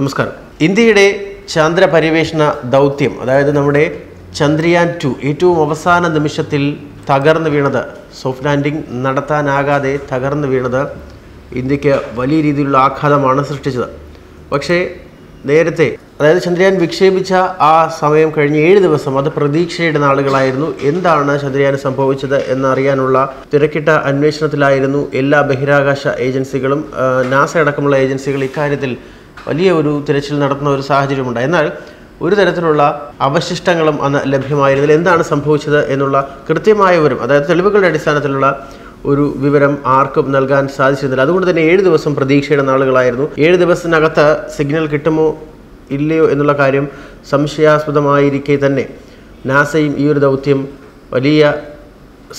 നമസ്കാരം. ഇന്ത്യയുടെ ചന്ദ്ര പര്യവേഷണ ദൗത്യം അതായത് നമ്മുടെ ചന്ദ്രയാൻ ടു ഏറ്റവും അവസാന നിമിഷത്തിൽ തകർന്നു വീണത് സോഫ്റ്റ് ലാൻഡിംഗ് നടത്താനാകാതെ തകർന്നു വീണത് ഇന്ത്യയ്ക്ക് വലിയ രീതിയിലുള്ള ആഘാതമാണ് സൃഷ്ടിച്ചത്. പക്ഷേ നേരത്തെ അതായത് ചന്ദ്രയാൻ വിക്ഷേപിച്ച ആ സമയം കഴിഞ്ഞ് ഏഴ് ദിവസം അത് പ്രതീക്ഷയുടെ നാളുകളായിരുന്നു. എന്താണ് ചന്ദ്രയാൻ സംഭവിച്ചത് എന്നറിയാനുള്ള തിരക്കിട്ട അന്വേഷണത്തിലായിരുന്നു എല്ലാ ബഹിരാകാശ ഏജൻസികളും നാസ അടക്കമുള്ള ഏജൻസികൾ ഇക്കാര്യത്തിൽ വലിയ ഒരു തിരച്ചിൽ നടത്തുന്ന ഒരു സാഹചര്യമുണ്ട്. എന്നാൽ ഒരു തരത്തിലുള്ള അവശിഷ്ടങ്ങളും അന്ന് ലഭ്യമായിരുന്നില്ല. എന്താണ് സംഭവിച്ചത് എന്നുള്ള കൃത്യമായ വിവരം അതായത് തെളിവുകളുടെ അടിസ്ഥാനത്തിലുള്ള ഒരു വിവരം ആർക്കും നൽകാൻ സാധിച്ചിരുന്നില്ല. അതുകൊണ്ട് തന്നെ ഏഴ് ദിവസം പ്രതീക്ഷയുടെ നാളുകളായിരുന്നു. ഏഴ് ദിവസത്തിനകത്ത് സിഗ്നൽ കിട്ടുമോ ഇല്ലയോ എന്നുള്ള കാര്യം സംശയാസ്പദമായിരിക്കെ തന്നെ. നാസയും ഈ ഒരു ദൗത്യം വലിയ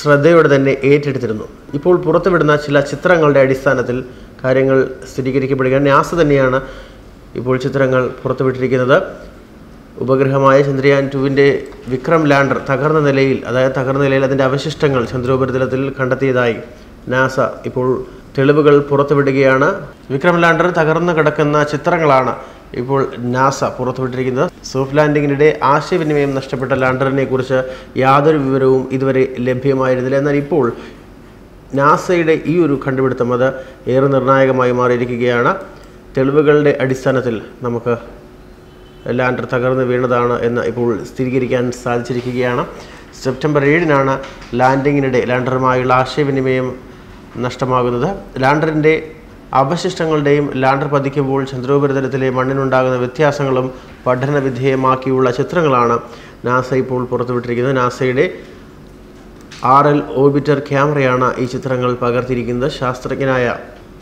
ശ്രദ്ധയോടെ തന്നെ ഏറ്റെടുത്തിരുന്നു. ഇപ്പോൾ പുറത്തുവിടുന്ന ചില ചിത്രങ്ങളുടെ അടിസ്ഥാനത്തിൽ കാര്യങ്ങൾ സ്ഥിരീകരിക്കപ്പെടുകയാണ്. നാസ തന്നെയാണ് ഇപ്പോൾ ചിത്രങ്ങൾ പുറത്തുവിട്ടിരിക്കുന്നത് ഉപഗ്രഹമായ ചന്ദ്രയാൻ ടുവിന്റെ വിക്രം ലാൻഡർ തകർന്ന നിലയിൽ അതായത് തകർന്ന നിലയിൽ അതിന്റെ അവശിഷ്ടങ്ങൾ ചന്ദ്രോപരിതലത്തിൽ കണ്ടെത്തിയതായി നാസ ഇപ്പോൾ തെളിവുകൾ പുറത്തുവിടുകയാണ്. വിക്രം ലാൻഡർ തകർന്നു കിടക്കുന്ന ചിത്രങ്ങളാണ് ഇപ്പോൾ നാസ പുറത്തുവിട്ടിരിക്കുന്നത്. സോഫ്റ്റ് ലാൻഡിങ്ങിനിടെ ആശയവിനിമയം നഷ്ടപ്പെട്ട ലാൻഡറിനെ കുറിച്ച് യാതൊരു വിവരവും ഇതുവരെ ലഭ്യമായിരുന്നില്ല. എന്നാൽ ഇപ്പോൾ നാസയുടെ ഈ ഒരു കണ്ടുപിടുത്തം അത് ഏറെ നിർണായകമായി മാറിയിരിക്കുകയാണ്. തെളിവുകളുടെ അടിസ്ഥാനത്തിൽ നമുക്ക് ലാൻഡർ തകർന്ന് വീണതാണ് എന്ന് ഇപ്പോൾ സ്ഥിരീകരിക്കാൻ സാധിച്ചിരിക്കുകയാണ്. സെപ്റ്റംബർ ഏഴിനാണ് ലാൻഡിങ്ങിനിടെ ലാൻഡറുമായുള്ള ആശയവിനിമയം നഷ്ടമാകുന്നത്. ലാൻഡറിന്റെ അവശിഷ്ടങ്ങളുടെയും ലാൻഡർ പതിക്കുമ്പോൾ ചന്ദ്രോപരിതലത്തിലെ മണ്ണിനുണ്ടാകുന്ന വ്യത്യാസങ്ങളും പഠന വിധേയമാക്കിയുള്ള ചിത്രങ്ങളാണ് നാസ ഇപ്പോൾ പുറത്തുവിട്ടിരിക്കുന്നത്. നാസയുടെ ആർ എൽ ഓർബിറ്റർ ക്യാമറയാണ് ഈ ചിത്രങ്ങൾ പകർത്തിയിരിക്കുന്നത്. ശാസ്ത്രജ്ഞനായ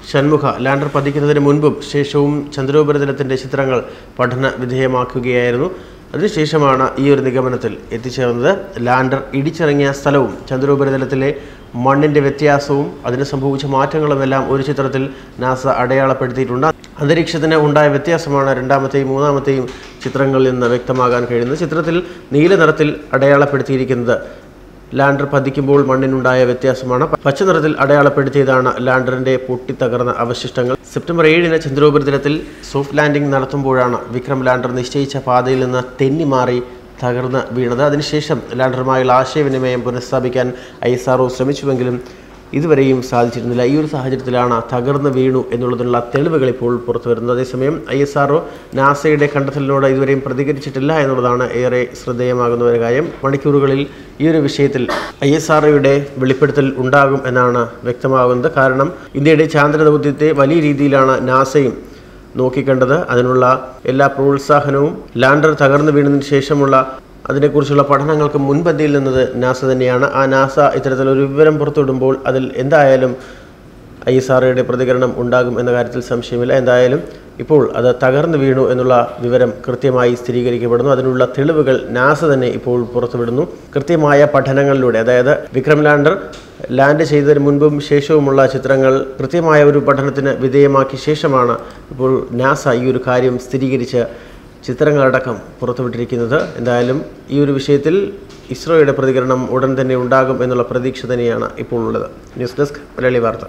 ഷൺമുഖ ലാൻഡർ പതിക്കുന്നതിന് മുൻപും ശേഷവും ചന്ദ്രോപരിതലത്തിന്റെ ചിത്രങ്ങൾ പഠന വിധേയമാക്കുകയായിരുന്നു. അതിനുശേഷമാണ് ഈ ഒരു നിഗമനത്തിൽ എത്തിച്ചേർന്നത്. ലാൻഡർ ഇടിച്ചിറങ്ങിയ സ്ഥലവും ചന്ദ്രോപരിതലത്തിലെ മണ്ണിന്റെ വ്യത്യാസവും അതിന് സംഭവിച്ച മാറ്റങ്ങളുമെല്ലാം ഒരു ചിത്രത്തിൽ നാസ അടയാളപ്പെടുത്തിയിട്ടുണ്ട്. അന്തരീക്ഷത്തിന് ഉണ്ടായ വ്യത്യാസമാണ് രണ്ടാമത്തെയും മൂന്നാമത്തെയും ചിത്രങ്ങളിൽ നിന്ന് വ്യക്തമാകാൻ കഴിയുന്നത്. ചിത്രത്തിൽ നീല നിറത്തിൽ അടയാളപ്പെടുത്തിയിരിക്കുന്നത് ലാൻഡർ പതിക്കുമ്പോൾ മണ്ണിനുണ്ടായ വ്യത്യാസമാണ്. പച്ച നിറത്തിൽ അടയാളപ്പെടുത്തിയതാണ് ലാൻഡറിന്റെ പൊട്ടിത്തകർന്ന അവശിഷ്ടങ്ങൾ. സെപ്റ്റംബർ ഏഴിന് ചന്ദ്രോപരിതലത്തിൽ സോഫ്റ്റ് ലാൻഡിംഗ് നടത്തുമ്പോഴാണ് വിക്രം ലാൻഡർ നിശ്ചയിച്ച പാതയിൽ നിന്ന് തെന്നി മാറി തകർന്ന് വീണത്. അതിനുശേഷം ലാൻഡറുമായുള്ള ആശയവിനിമയം പുനഃസ്ഥാപിക്കാൻ ഐ ശ്രമിച്ചുവെങ്കിലും ഇതുവരെയും സാധിച്ചിരുന്നില്ല. ഈ ഒരു സാഹചര്യത്തിലാണ് തകർന്ന് വീണു എന്നുള്ളതിനുള്ള തെളിവുകൾ ഇപ്പോൾ പുറത്തു വരുന്നത്. അതേസമയം ഐ എസ് ആർ നാസയുടെ കണ്ടെത്തലിനോട് ഇതുവരെയും പ്രതികരിച്ചിട്ടില്ല എന്നുള്ളതാണ് ഏറെ ശ്രദ്ധേയമാകുന്ന ഒരു കാര്യം. മണിക്കൂറുകളിൽ ഈ ഒരു വിഷയത്തിൽ ഐ എസ് ആർഒയുടെ വെളിപ്പെടുത്തൽ ഉണ്ടാകും എന്നാണ് വ്യക്തമാകുന്നത്. കാരണം ഇന്ത്യയുടെ ചാന്ദ്ര ദൗത്യത്തെ വലിയ രീതിയിലാണ് നാസയും നോക്കിക്കണ്ടത്. അതിനുള്ള എല്ലാ പ്രോത്സാഹനവും ലാൻഡർ തകർന്നു വീണതിന് ശേഷമുള്ള അതിനെക്കുറിച്ചുള്ള പഠനങ്ങൾക്ക് മുൻപന്തിയിൽ നിന്നത് നാസ തന്നെയാണ്. ആ നാസ ഇത്തരത്തിലൊരു വിവരം പുറത്തുവിടുമ്പോൾ അതിൽ എന്തായാലും ഐ എസ് ആർഒയുടെ പ്രതികരണം ഉണ്ടാകും എന്ന കാര്യത്തിൽ സംശയമില്ല. എന്തായാലും ഇപ്പോൾ അത് തകർന്നു വീണു എന്നുള്ള വിവരം കൃത്യമായി സ്ഥിരീകരിക്കപ്പെടുന്നു. അതിനുള്ള തെളിവുകൾ നാസ തന്നെ ഇപ്പോൾ പുറത്തുവിടുന്നു. കൃത്യമായ പഠനങ്ങളിലൂടെ അതായത് വിക്രം ലാൻഡർ ലാൻഡ് ചെയ്തതിന് മുൻപും ശേഷവുമുള്ള ചിത്രങ്ങൾ കൃത്യമായ ഒരു പഠനത്തിന് വിധേയമാക്കിയ ശേഷമാണ് ഇപ്പോൾ നാസ ഈ ഒരു കാര്യം സ്ഥിരീകരിച്ച് ചിത്രങ്ങളടക്കം പുറത്തുവിട്ടിരിക്കുന്നത്. എന്തായാലും ഈ ഒരു വിഷയത്തിൽ ഇസ്രോയുടെ പ്രതികരണം ഉടൻ തന്നെ ഉണ്ടാകും എന്നുള്ള പ്രതീക്ഷ തന്നെയാണ് ഇപ്പോൾ ഉള്ളത് ന്യൂസ് ഡെസ്ക് മലയാളി വാർത്ത.